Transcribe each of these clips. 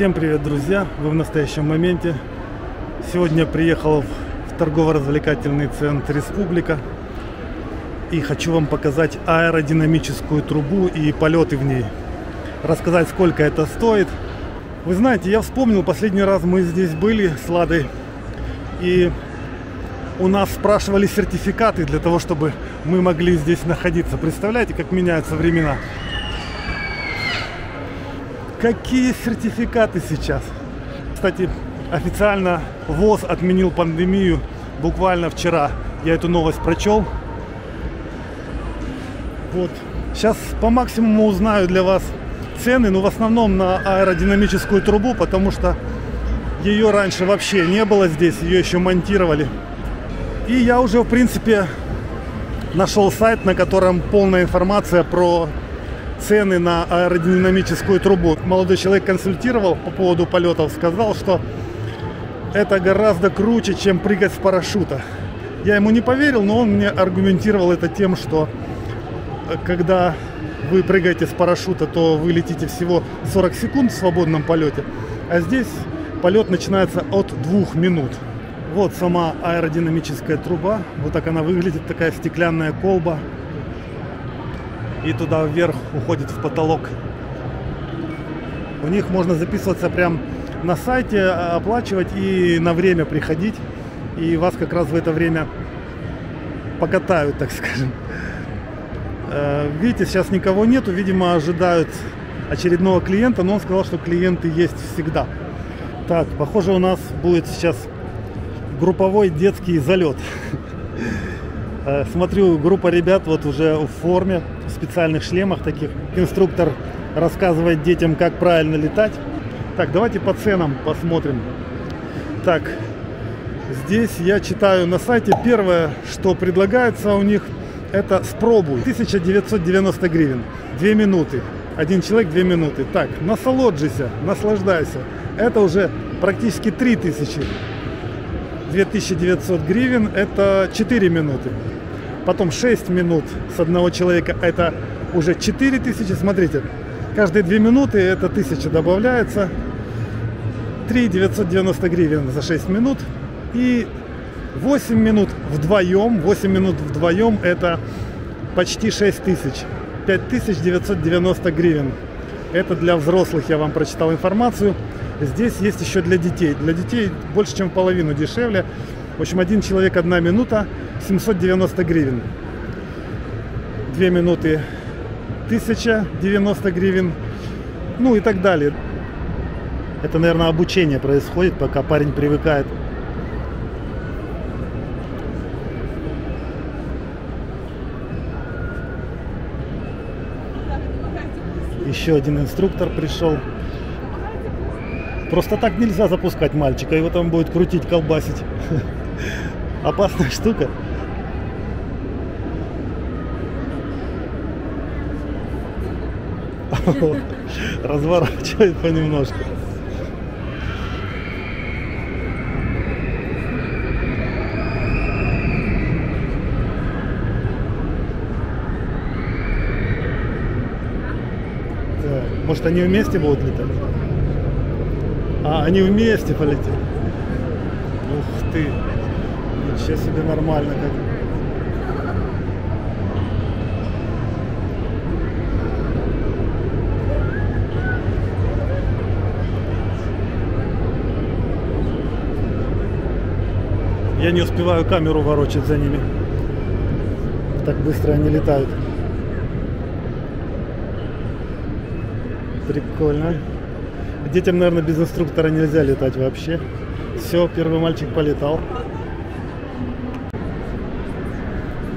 Всем привет, друзья! Вы в настоящем моменте. Сегодня приехал в торгово-развлекательный центр Республика. И хочу вам показать аэродинамическую трубу и полеты в ней. Рассказать, сколько это стоит. Вы знаете, я вспомнил, последний раз мы здесь были с Ладой. И у нас спрашивали сертификаты для того, чтобы мы могли здесь находиться. Представляете, как меняются времена? Какие сертификаты сейчас? Кстати, официально ВОЗ отменил пандемию буквально вчера. Я эту новость прочел. Вот. Сейчас по максимуму узнаю для вас цены, но в основном на аэродинамическую трубу, потому что ее раньше вообще не было здесь, ее еще монтировали. И я уже, в принципе, нашел сайт, на котором полная информация про цены на аэродинамическую трубу. Молодой человек консультировал по поводу полетов, сказал, что это гораздо круче, чем прыгать с парашюта. Я ему не поверил, но он мне аргументировал это тем, что э, когда вы прыгаете с парашюта, то вы летите всего 40 секунд в свободном полете, а здесь полет начинается от двух минут. Вот сама аэродинамическая труба, вот так она выглядит, такая стеклянная колба, и туда вверх уходит в потолок. У них можно записываться прям на сайте, а, оплачивать и на время приходить. И вас как раз в это время покатают, так скажем. Э, видите, сейчас никого нету, видимо, ожидают очередного клиента, но он сказал, что клиенты есть всегда. Так, похоже, у нас будет сейчас групповой детский залет. Э, смотрю, группа ребят вот уже в форме, в специальных шлемах таких. Инструктор рассказывает детям, как правильно летать. Так, давайте по ценам посмотрим. Так, здесь я читаю на сайте. Первое, что предлагается у них, это спробуй. 1990 гривен. Две минуты. Один человек, две минуты. Так, насолоджися, наслаждайся. Это уже практически 3000. 2900 гривен это 4 минуты. Потом 6 минут с одного человека это уже 4000. Смотрите, каждые 2 минуты это 1000 добавляется. 3 990 гривен за 6 минут. И 8 минут вдвоем, 8 минут вдвоем это почти 6 тысяч. 5990 гривен. Это для взрослых, я вам прочитал информацию. Здесь есть еще для детей. Для детей больше, чем половину дешевле. В общем, один человек, одна минута, 790 гривен. Две минуты 1090 гривен. Ну и так далее. Это, наверное, обучение происходит, пока парень привыкает. Еще один инструктор пришел. Просто так нельзя запускать мальчика, его там будет крутить, колбасить. Опасная штука. Разворачивает понемножку. Может они вместе будут летать? А, они вместе полетели. Ух ты. Ничего себе нормально как. Я не успеваю камеру ворочать за ними. Так быстро они летают. Прикольно. Детям, наверное, без инструктора нельзя летать вообще. Все, первый мальчик полетал.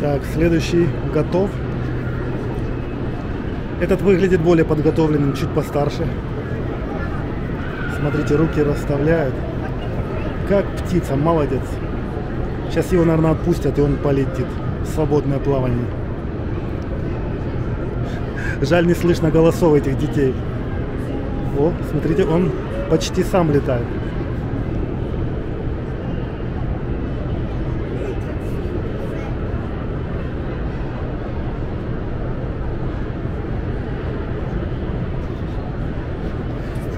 Так, следующий готов. Этот выглядит более подготовленным, чуть постарше. Смотрите, руки расставляет. Как птица, молодец. Сейчас его, наверное, отпустят, и он полетит. Свободное плавание. Жаль, не слышно голосов этих детей. О, смотрите, он почти сам летает.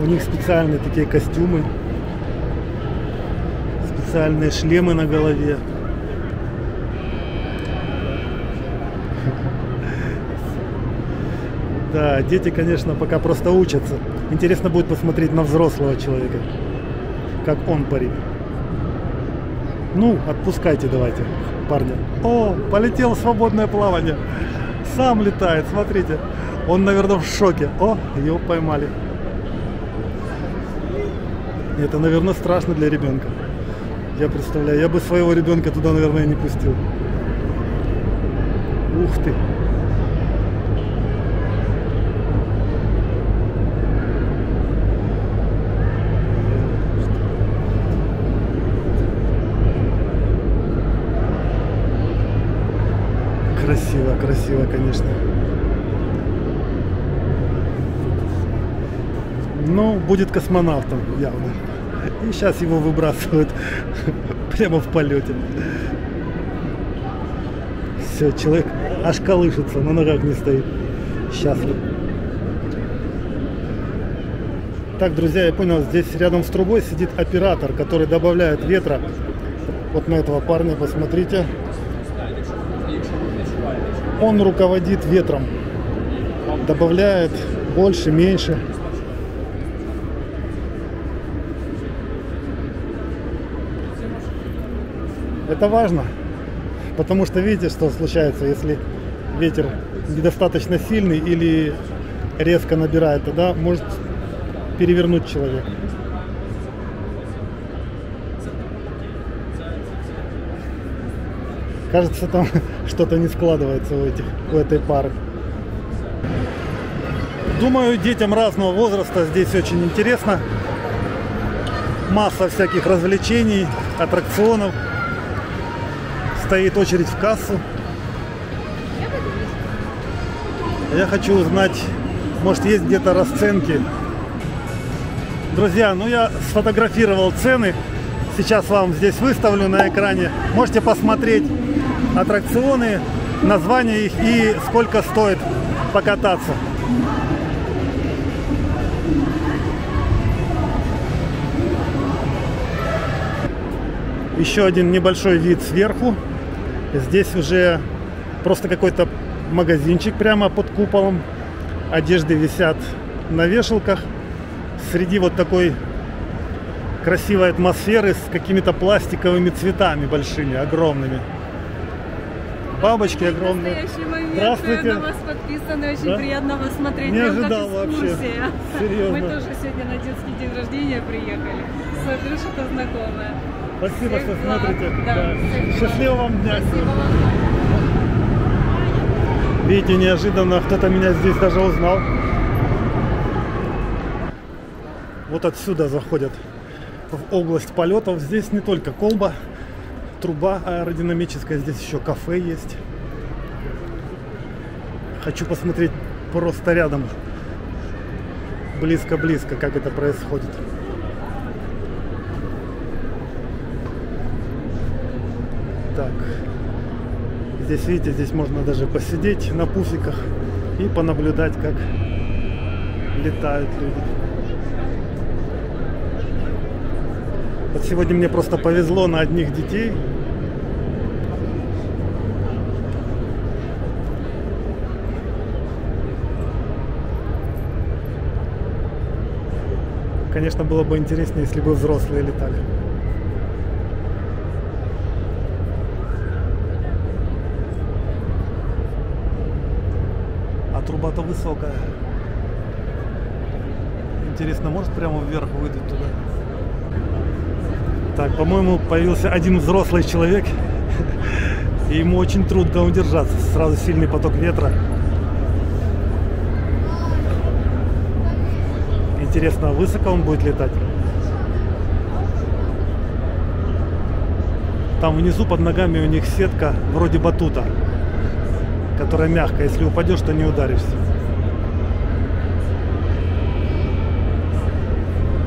У них специальные такие костюмы, специальные шлемы на голове. Да, дети, конечно, пока просто учатся. Интересно будет посмотреть на взрослого человека, как он парит. Ну, отпускайте давайте, парня. О, полетел свободное плавание. Сам летает, смотрите. Он, наверное, в шоке. О, его поймали. Это, наверное, страшно для ребенка. Я представляю, я бы своего ребенка туда, наверное, не пустил. Ух ты. Красиво, конечно. Ну, будет космонавтом явно. И сейчас его выбрасывают прямо в полете. Все, человек аж колышется, на ногах не стоит. Счастлив. Так, друзья, я понял, здесь рядом с трубой сидит оператор, который добавляет ветра. Вот на этого парня, посмотрите. Он руководит ветром. Добавляет больше, меньше. Это важно, потому что видите, что случается, если ветер недостаточно сильный или резко набирает, тогда может перевернуть человека. Кажется, там что-то не складывается у, этих, у этой пары. Думаю, детям разного возраста здесь очень интересно. Масса всяких развлечений, аттракционов стоит очередь в кассу. Я хочу узнать, может есть где-то расценки. Друзья, ну я сфотографировал цены. Сейчас вам здесь выставлю на экране. Можете посмотреть аттракционы, названия их и сколько стоит покататься. Еще один небольшой вид сверху. Здесь уже просто какой-то магазинчик прямо под куполом. Одежды висят на вешалках. Среди вот такой красивой атмосферы с какими-то пластиковыми цветами большими, огромными. Бабочки огромные. Здравствуйте. Я на вас подписаны, очень да? приятно вас смотреть. Не ожидал вообще. Серьезно. Мы тоже сегодня на детский день рождения приехали. Смотрю, что-то знакомое. Спасибо, что смотрите. Да. Да. Счастливого вам дня. Спасибо вам. Видите, неожиданно кто-то меня здесь даже узнал. Вот отсюда заходят в область полетов. Здесь не только колба, труба аэродинамическая, здесь еще кафе есть. Хочу посмотреть просто рядом, близко-близко, как это происходит. Так. Здесь, видите, здесь можно даже посидеть на пуфиках и понаблюдать, как летают люди. Сегодня мне просто повезло на одних детей. Конечно, было бы интереснее, если бы взрослые летали. труба-то высокая. Интересно, может прямо вверх выйдет туда? Так, по-моему, появился один взрослый человек. И ему очень трудно удержаться. Сразу сильный поток ветра. Интересно, высоко он будет летать? Там внизу под ногами у них сетка вроде батута которая мягкая. Если упадешь, то не ударишься.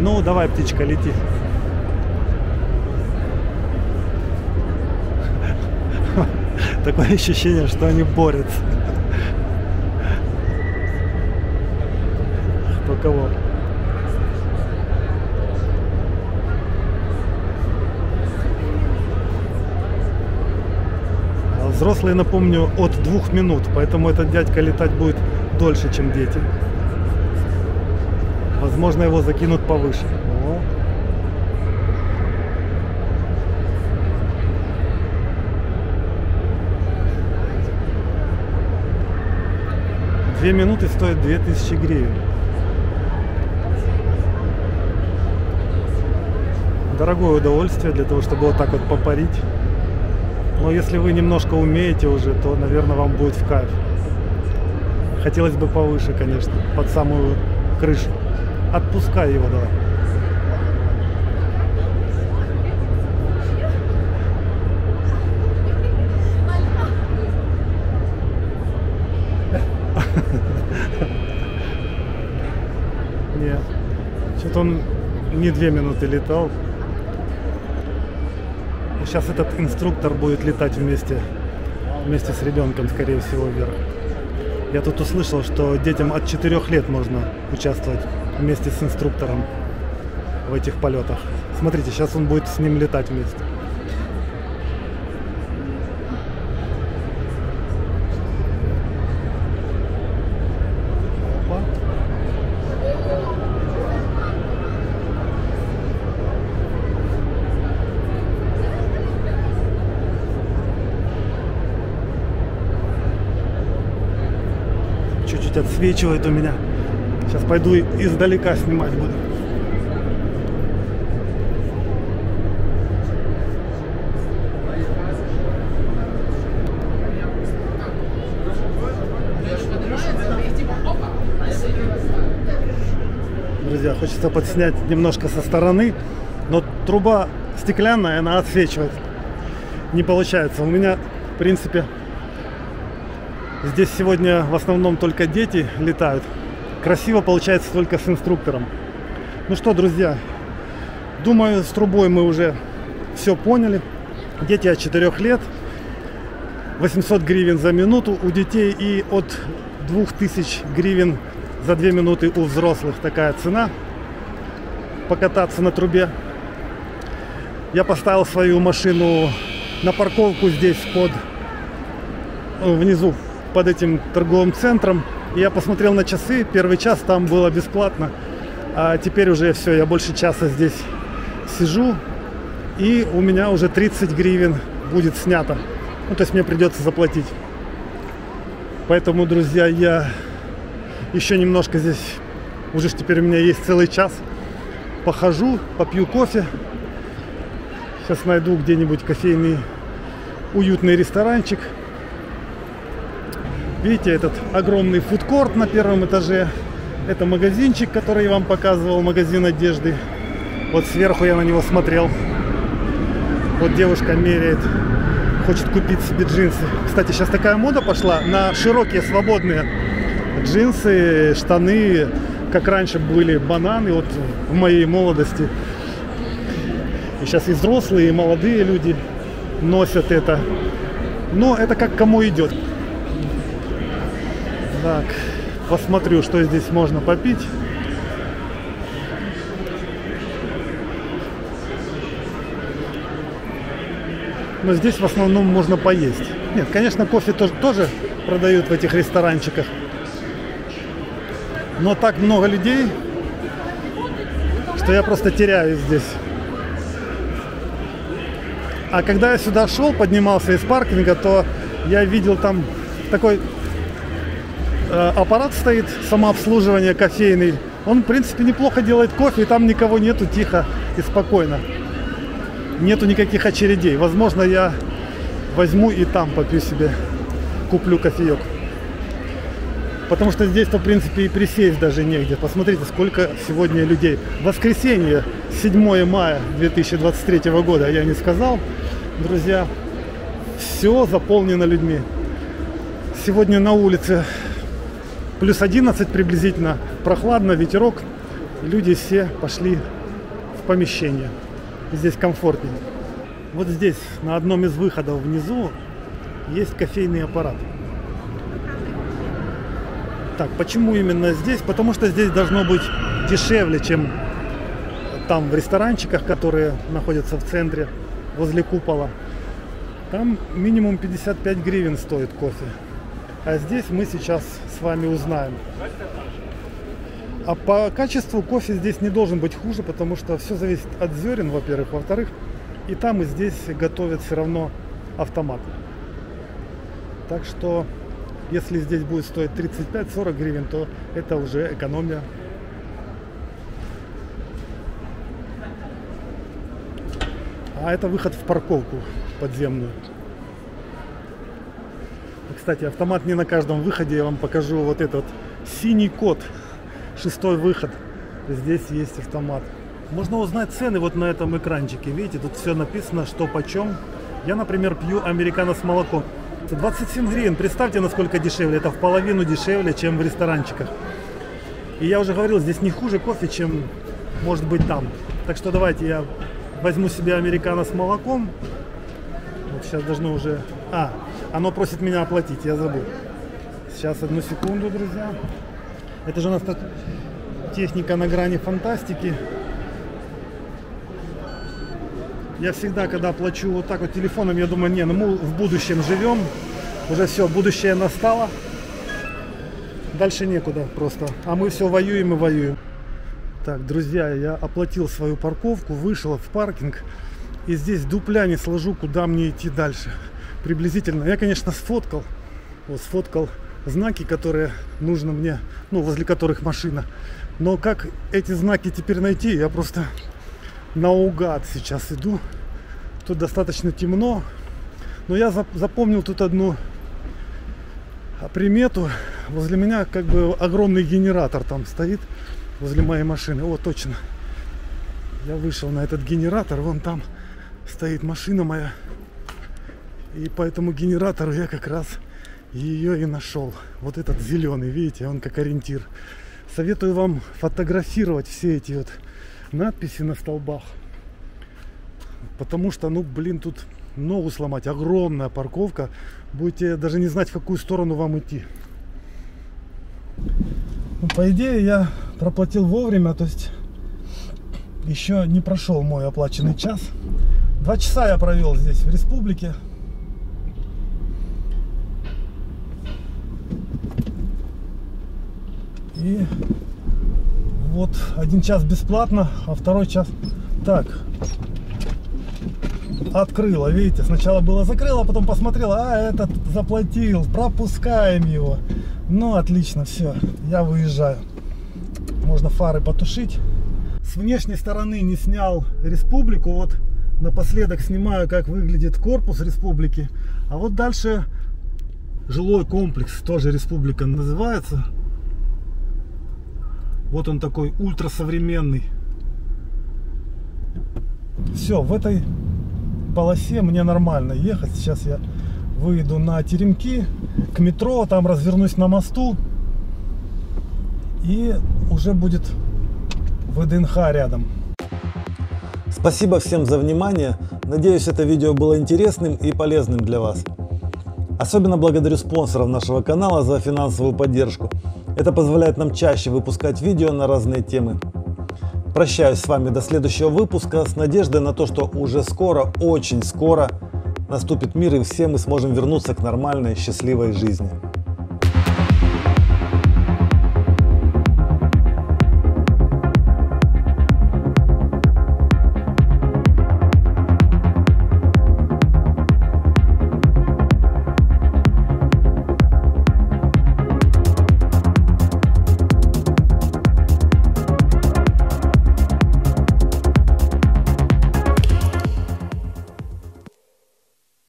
Ну, давай, птичка, лети. такое ощущение, что они борются. Кто кого? А взрослые, напомню, от двух минут, поэтому этот дядька летать будет дольше, чем дети. Возможно, его закинут повыше. О. Две минуты стоят 2000 гривен. Дорогое удовольствие для того, чтобы вот так вот попарить. Но если вы немножко умеете уже, то, наверное, вам будет в кайф. Хотелось бы повыше, конечно, под самую крышу. Отпускай его давай. Нет. Что-то он не две минуты летал. Сейчас этот инструктор будет летать вместе, вместе с ребенком, скорее всего, вверх. Я тут услышал, что детям от 4 лет можно участвовать вместе с инструктором в этих полетах. Смотрите, сейчас он будет с ним летать вместе. Чуть-чуть отсвечивает у меня. Сейчас пойду издалека снимать буду. Друзья, хочется подснять немножко со стороны, но труба стеклянная, она отсвечивает. Не получается. У меня, в принципе, здесь сегодня в основном только дети летают. Красиво получается только с инструктором. Ну что, друзья, думаю, с трубой мы уже все поняли. Дети от 4 лет, 800 гривен за минуту у детей и от 2000 гривен за 2 минуты у взрослых такая цена покататься на трубе. Я поставил свою машину на парковку здесь под э, внизу под этим торговым центром. Я посмотрел на часы, первый час там было бесплатно, а теперь уже все, я больше часа здесь сижу, и у меня уже 30 гривен будет снято. Ну, то есть мне придется заплатить. Поэтому, друзья, я еще немножко здесь, уже теперь у меня есть целый час, похожу, попью кофе. Сейчас найду где-нибудь кофейный уютный ресторанчик. Видите, этот огромный фудкорт на первом этаже. Это магазинчик, который я вам показывал, магазин одежды. Вот сверху я на него смотрел. Вот девушка меряет, хочет купить себе джинсы. Кстати, сейчас такая мода пошла на широкие свободные джинсы, штаны, как раньше были бананы, вот в моей молодости. И сейчас и взрослые, и молодые люди носят это. Но это как кому идет. Так, посмотрю, что здесь можно попить. Но здесь в основном можно поесть. Нет, конечно, кофе тоже, тоже продают в этих ресторанчиках. Но так много людей, что я просто теряюсь здесь. А когда я сюда шел, поднимался из паркинга, то я видел там такой аппарат стоит, самообслуживание кофейный. Он, в принципе, неплохо делает кофе, и там никого нету, тихо и спокойно. Нету никаких очередей. Возможно, я возьму и там попью себе, куплю кофеек. Потому что здесь-то, в принципе, и присесть даже негде. Посмотрите, сколько сегодня людей. Воскресенье, 7 мая 2023 года, я не сказал, друзья. Все заполнено людьми. Сегодня на улице плюс 11 приблизительно, прохладно, ветерок. Люди все пошли в помещение. Здесь комфортнее. Вот здесь, на одном из выходов внизу, есть кофейный аппарат. Так, почему именно здесь? Потому что здесь должно быть дешевле, чем там в ресторанчиках, которые находятся в центре, возле купола. Там минимум 55 гривен стоит кофе. А здесь мы сейчас с вами узнаем. А по качеству кофе здесь не должен быть хуже, потому что все зависит от зерен, во-первых. Во-вторых, и там, и здесь готовят все равно автомат. Так что, если здесь будет стоить 35-40 гривен, то это уже экономия. А это выход в парковку подземную. Кстати, автомат не на каждом выходе. Я вам покажу вот этот синий код. Шестой выход. Здесь есть автомат. Можно узнать цены вот на этом экранчике. Видите, тут все написано, что почем. Я, например, пью американо с молоком. 27 гривен. Представьте, насколько дешевле. Это в половину дешевле, чем в ресторанчиках. И я уже говорил, здесь не хуже кофе, чем может быть там. Так что давайте я возьму себе американо с молоком. Вот сейчас должно уже... А, оно просит меня оплатить, я забыл. Сейчас, одну секунду, друзья. Это же у нас техника на грани фантастики. Я всегда, когда плачу вот так вот телефоном, я думаю, не, ну мы в будущем живем. Уже все, будущее настало. Дальше некуда просто. А мы все воюем и воюем. Так, друзья, я оплатил свою парковку, вышел в паркинг. И здесь дупля не сложу, куда мне идти дальше приблизительно. Я, конечно, сфоткал, вот, сфоткал знаки, которые нужно мне, ну, возле которых машина. Но как эти знаки теперь найти, я просто наугад сейчас иду. Тут достаточно темно. Но я запомнил тут одну примету. Возле меня как бы огромный генератор там стоит возле моей машины. О, точно. Я вышел на этот генератор, вон там стоит машина моя. И по этому генератору я как раз ее и нашел. Вот этот зеленый, видите, он как ориентир. Советую вам фотографировать все эти вот надписи на столбах. Потому что, ну, блин, тут ногу сломать. Огромная парковка. Будете даже не знать, в какую сторону вам идти. Ну, по идее, я проплатил вовремя, то есть еще не прошел мой оплаченный час. Два часа я провел здесь, в республике. И вот один час бесплатно, а второй час... Так, открыла, видите, сначала было закрыла, потом посмотрела, а этот заплатил, пропускаем его. Ну, отлично, все, я выезжаю. Можно фары потушить. С внешней стороны не снял республику, вот напоследок снимаю, как выглядит корпус республики. А вот дальше жилой комплекс, тоже республика называется. Вот он такой ультрасовременный. Все, в этой полосе мне нормально ехать. Сейчас я выйду на теремки к метро, там развернусь на мосту. И уже будет ВДНХ рядом. Спасибо всем за внимание. Надеюсь, это видео было интересным и полезным для вас. Особенно благодарю спонсоров нашего канала за финансовую поддержку. Это позволяет нам чаще выпускать видео на разные темы. Прощаюсь с вами до следующего выпуска с надеждой на то, что уже скоро, очень скоро наступит мир и все мы сможем вернуться к нормальной, счастливой жизни.